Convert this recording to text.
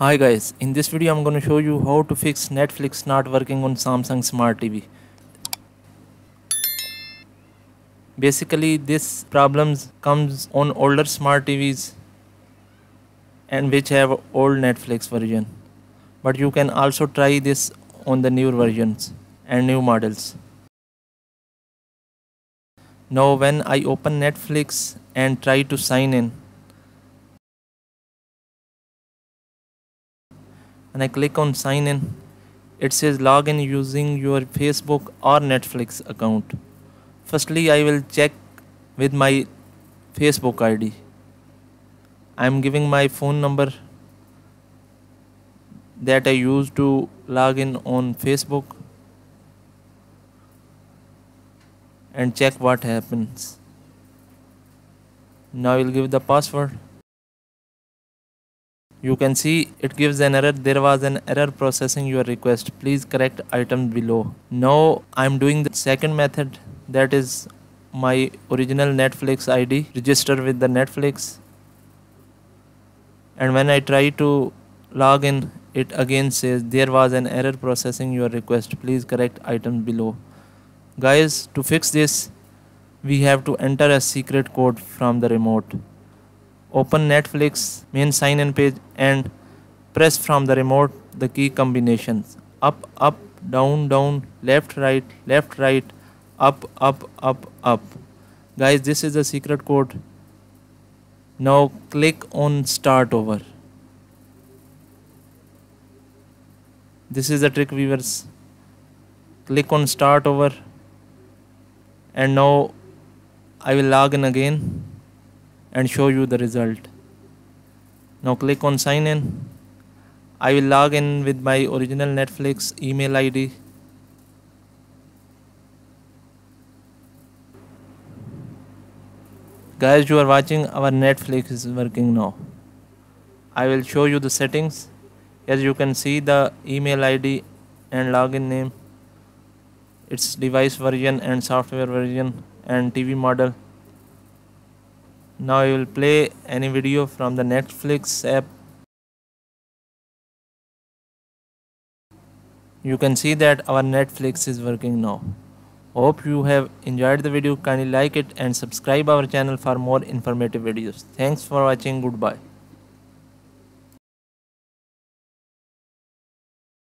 Hi guys, in this video I'm going to show you how to fix Netflix not working on Samsung Smart TV. Basically this problems comes on older smart TVs and which have old Netflix version. But you can also try this on the newer versions and new models. Now when I open Netflix and try to sign in and I click on sign in. It says login using your Facebook or Netflix account. Firstly I will check with my Facebook ID I am giving my phone number that I use to log in on Facebook and check what happens. Now I will give the password you can see it gives an error. There was an error processing your request. Please correct item below. Now i'm doing the second method. That is my original netflix id register with the netflix. And when i try to log in it again says there was an error processing your request. Please correct items below. Guys to fix this we have to enter a secret code from the remote Open Netflix main sign in page and press from the remote the key combinations up, up, down, down, left, right, left, right, up, up, up, up. Guys, this is the secret code. Now click on start over. This is the trick viewers. Click on start over and now I will log in again and show you the result. Now click on sign in. I will log in with my original Netflix email ID. Guys, you are watching our Netflix is working now. I will show you the settings. As you can see the email ID and login name, its device version and software version and TV model now you will play any video from the Netflix app. You can see that our Netflix is working now. Hope you have enjoyed the video. Kindly like it and subscribe our channel for more informative videos. Thanks for watching. Goodbye